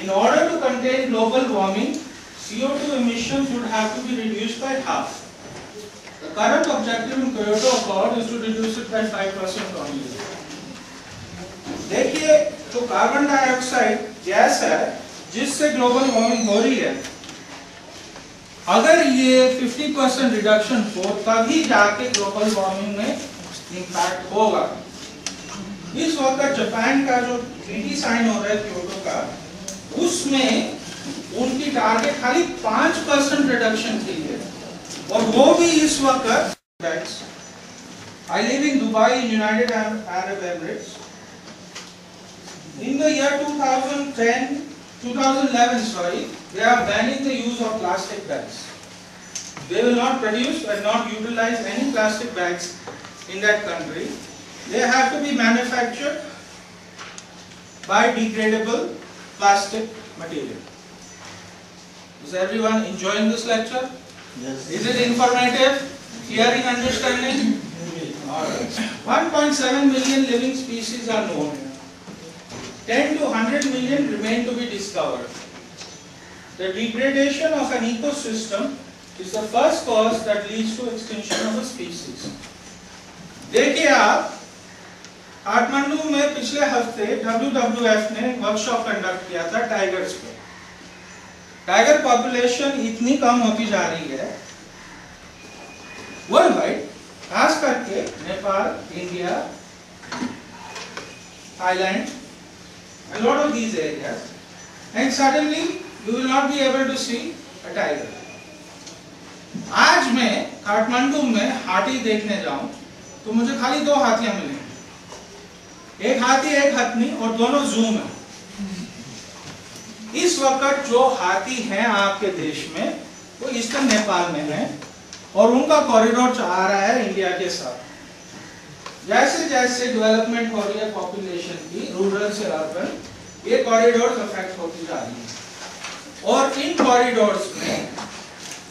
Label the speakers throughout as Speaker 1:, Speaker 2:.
Speaker 1: In order to contain global warming, CO2 emissions would have to be reduced by half. The current objective in Kyoto Accord is to reduce it by 5% only. देखिए तो carbon dioxide gas है जिससे global warming हो रही है अगर ये 50 percent reduction हो तभी जाके ग्लोबल वार्मिंग में इम्पैक्ट होगा इस वक्त जापान का जो ट्रीटी साइन हो रहा है क्योटो का उसमें उनकी टारगेट खाली पाँच परसेंट रिडक्शन की है और वो भी इस वक्त I live in Dubai United Arab Emirates in the year 2010 2011 sorry they are banning the of plastic bags they will not produce and not utilize any plastic bags in that country they have to be manufactured by degradable plastic material. Is everyone enjoying this lecture?
Speaker 2: Yes.
Speaker 1: Is it informative? Hearing, understanding? Alright. 1.7 million living species are known. 10 to 100 million remain to be discovered. The degradation of an ecosystem is the first cause that leads to extinction of a species. देखिए आप काठमांडू में पिछले हफ़्ते WWF ने workshop conduct किया था tigers पे। Tiger population इतनी कम होती जा रही है। वर्ल्ड वाइड खास करके Nepal India Thailand a lot of these and suddenly you will not be able to see a tiger. आज मैं काठमांडू में हाथी देखने जाऊँ तो मुझे खाली दो हाथियाँ मिलेंगी। एक हाथी, एक हथनी और दोनों जूम है। इस वक्त जो हाथी हैं आपके देश में, वो ईस्टर्न नेपाल में है और उनका कॉरिडोर आ रहा है इंडिया के साथ। जैसे जैसे डेवलपमेंट हो रही है पॉपुलेशन की रूरल से अर्बन ये कॉरिडोर अफेक्ट होती जा रही है। और इन कॉरिडोर्स में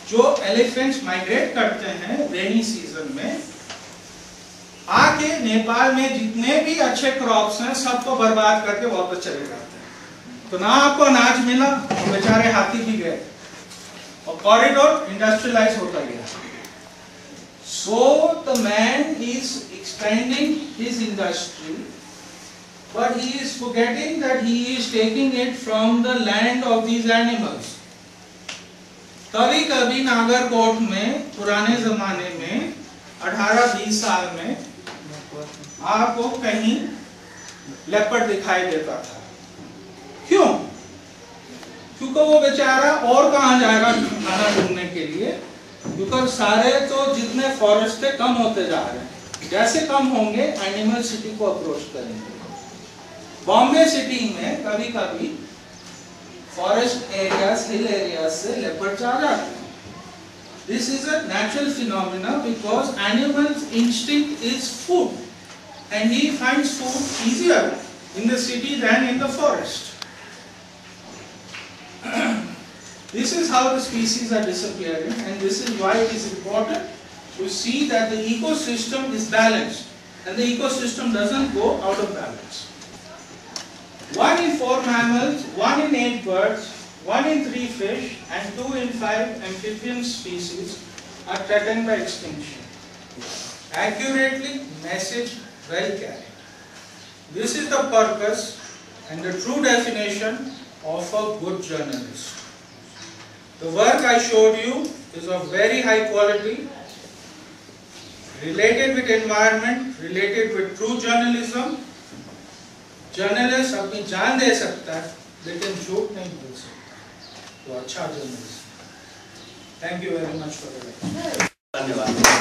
Speaker 1: जो एलिफेंट्स माइग्रेट करते हैं रेनी सीज़न में आके नेपाल में जितने भी अच्छे क्रॉप्स हैं सबको बर्बाद करके वापस चले जाते हैं। तो ना आपको अनाज मिला तो बेचारे हाथी भी गए। और कॉरिडोर इंडस्ट्रियलाइज होता गया। So the man is expanding his industry, but he is forgetting that he is taking it from the land of these animals. कभी कभी नागरकोट में पुराने जमाने में 18-20 साल में आपको कहीं लेपर्ड दिखाई देता था। क्यों? क्योंकि वो बेचारा और कहाँ जाएगा खाना ढूँढने के लिए? क्योंकि सारे तो जितने फॉरेस्ट थे, कम होते जा रहे हैं। जैसे कम होंगे एनिमल सिटी को अप्रोच करेंगे। बॉम्बे सिटी में कभी कभी फॉरेस्ट एरियाज़ हिल एरियाज़ से लेपर्ड्स आ जाते हैं। This is a natural phenomena because animals instinct is food and he finds food easier in the city than in the forest. this is how the species are disappearing and this is why it is important to see that the ecosystem is balanced and the ecosystem doesn't go out of balance. One in four mammals, one in eight birds, one in three fish and two in five amphibian species are threatened by extinction. Accurately, message well carried. This is the purpose and the true definition of a good journalist. The work I showed you is of very high quality, related with environment, related with true journalism. Journalist अपनी जान दे सकता है लेकिन झूठ नहीं बोल सकता तो अच्छा journalist thank you very much for
Speaker 2: धन्यवाद